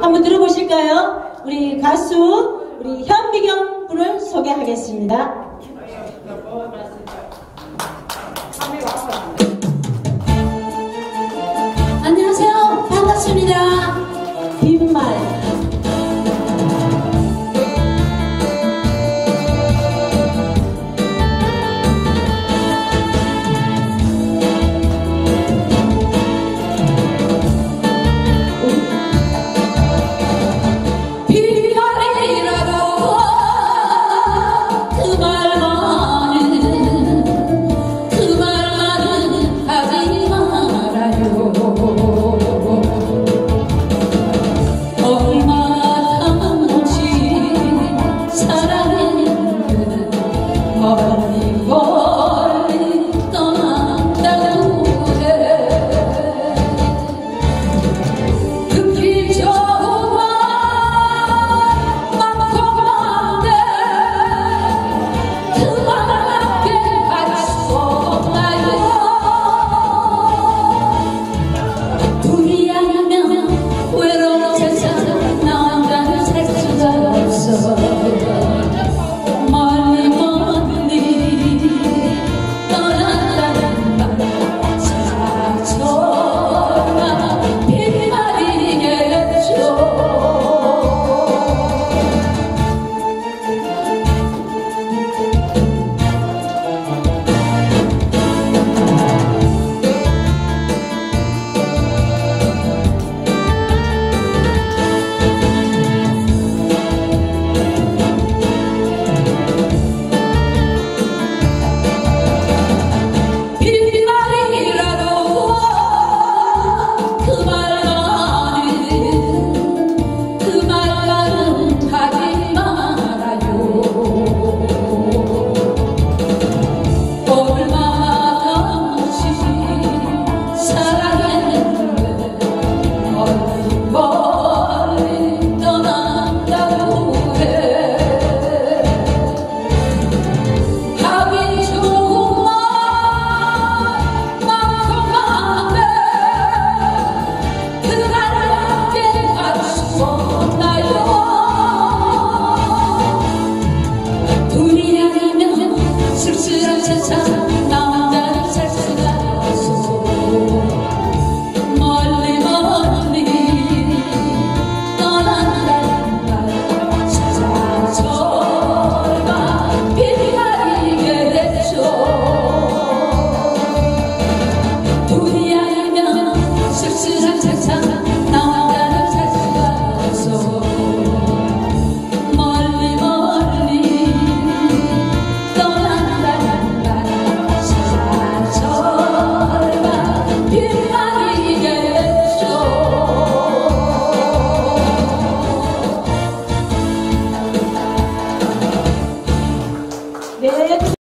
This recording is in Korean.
한번 들어보실까요? 우리 가수 우리 현미경 분을 소개하겠습니다. heart.